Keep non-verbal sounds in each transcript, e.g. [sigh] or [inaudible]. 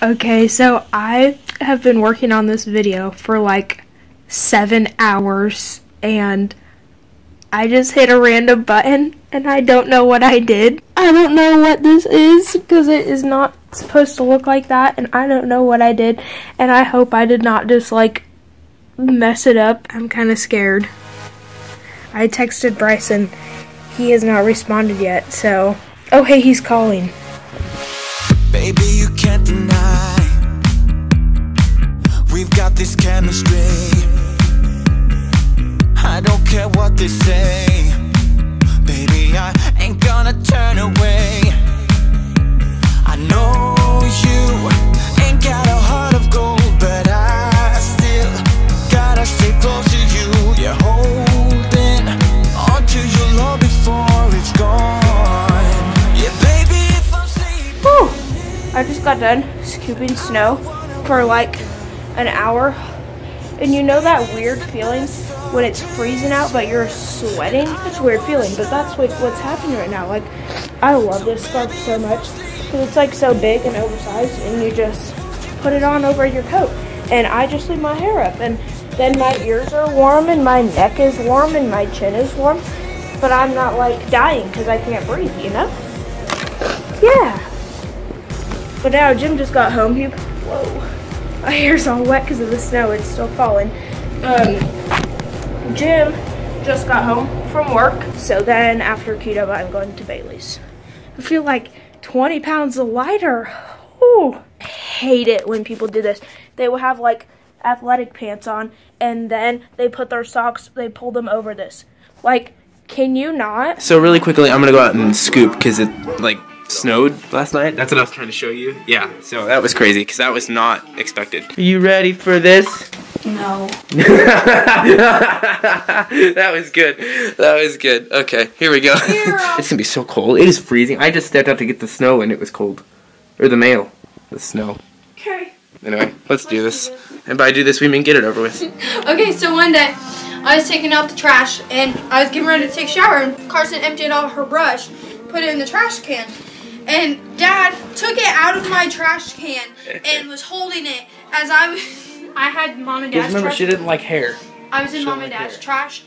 Okay, so I have been working on this video for like seven hours and I just hit a random button and I don't know what I did. I don't know what this is because it is not supposed to look like that and I don't know what I did and I hope I did not just like mess it up. I'm kind of scared. I texted Bryson. He has not responded yet, so. Oh, hey, he's calling. Baby, you can't deny We've got this chemistry. I don't care what they say. Baby, I ain't gonna turn away. I know you ain't got a heart of gold But I still gotta stay close to you. You're holding onto your love before it's gone. Yeah, baby, if I'm sleeping Whew. I just got done scooping snow for like an hour. And you know that weird feeling when it's freezing out but you're sweating? It's a weird feeling, but that's what, what's happening right now. Like, I love this scarf so much because it's like so big and oversized and you just put it on over your coat. And I just leave my hair up and then my ears are warm and my neck is warm and my chin is warm. But I'm not like dying because I can't breathe, you know? Yeah. But now Jim just got home. He, whoa, my hair's all wet because of the snow. It's still falling. Um, Jim just got home from work. So then after keto, I'm going to Baylee's. I feel like 20 pounds lighter. Ooh, hate it when people do this. They will have like athletic pants on and then they put their socks, they pull them over this. Like, can you not? So really quickly, I'm gonna go out and scoop because it like snowed last night. That's what I was trying to show you. Yeah, so that was crazy because that was not expected. Are you ready for this? No. [laughs] that was good. That was good. Okay, here we go. [laughs] it's gonna be so cold. It is freezing. I just stepped out to get the snow and it was cold, or the mail, the snow. Okay. Anyway, let's do this. And by do this, we mean get it over with. [laughs] Okay, so one day I was taking out the trash and I was getting ready to take a shower and Carson emptied out her brush, put it in the trash can. And dad took it out of my trash can and was holding it as I was [laughs] I had mom and dad's trash. didn't like hair. I was in She mom and like dad's hair. trash.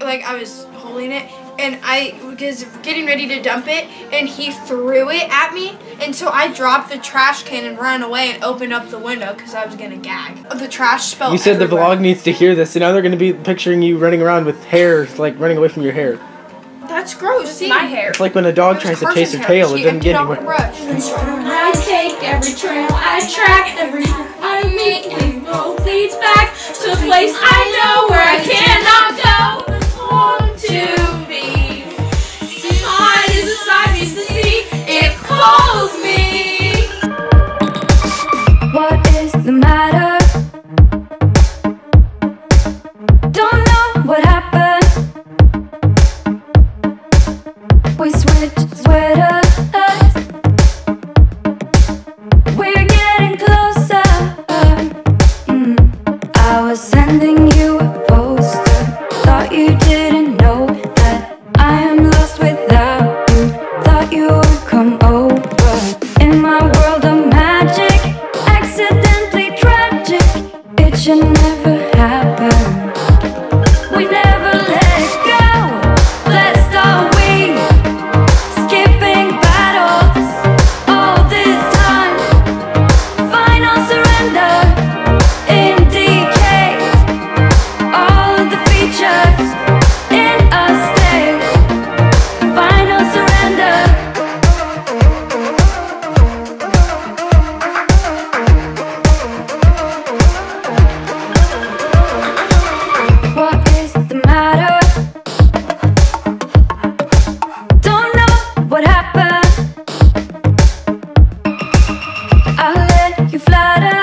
Like I was holding it and I was getting ready to dump it and he threw it at me and so I dropped the trash can and ran away and opened up the window because I was gonna gag. The trash spilled You said the vlog needs to hear this, and now they're going to be picturing you running around with hair, like running away from your hair. That's gross. See? My hair. It's like when a dog tries to chase her tail, it doesn't get anywhere. I take every trail I track, every move I make, and road leads back to the place I Should never You flutter.